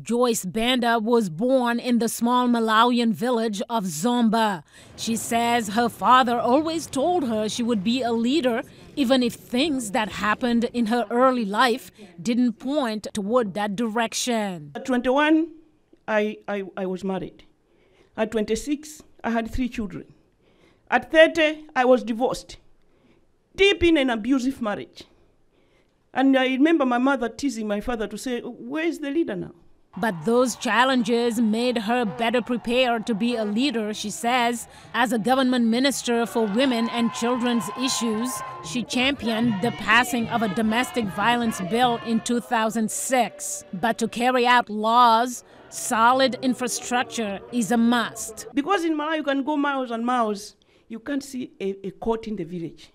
Joyce Banda was born in the small Malawian village of Zomba. She says her father always told her she would be a leader, even if things that happened in her early life didn't point toward that direction. At 21, I, I, I was married. At 26, I had three children. At 30, I was divorced, deep in an abusive marriage. And I remember my mother teasing my father to say, Where is the leader now? But those challenges made her better prepared to be a leader, she says. As a government minister for women and children's issues, she championed the passing of a domestic violence bill in 2006. But to carry out laws, solid infrastructure is a must. Because in Malawi, you can go miles and miles, you can't see a, a court in the village.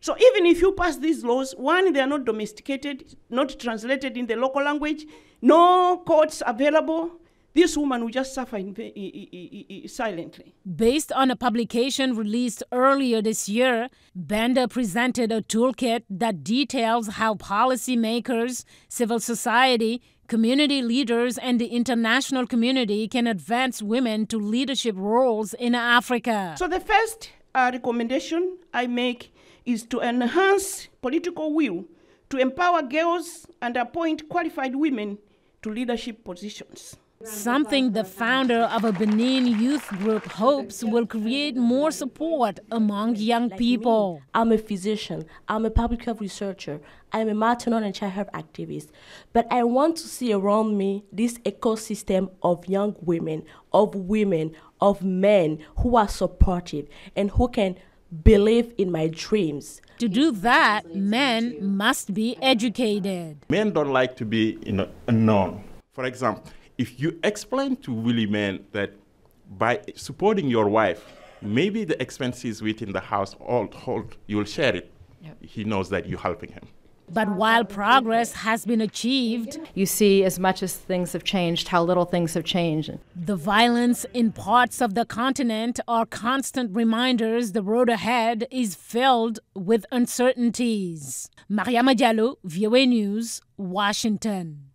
So even if you pass these laws, one, they are not domesticated, not translated in the local language, no courts available. This woman will just suffer in, silently. Based on a publication released earlier this year, Banda presented a toolkit that details how policymakers, civil society, community leaders, and the international community can advance women to leadership roles in Africa. So, the first uh, recommendation I make is to enhance political will to empower girls and appoint qualified women to leadership positions. Something the founder of a Benin youth group hopes will create more support among young people. I'm a physician, I'm a public health researcher, I'm a maternal and child health activist, but I want to see around me this ecosystem of young women, of women, of men who are supportive and who can believe in my dreams. To do that, men must be educated. Men don't like to be you know, unknown. For example, if you explain to Willie men that by supporting your wife, maybe the expenses within the household, you will share it. Yep. He knows that you're helping him. But while progress has been achieved, you see, as much as things have changed, how little things have changed. The violence in parts of the continent are constant reminders the road ahead is filled with uncertainties. Mariama Diallo, VOA News, Washington.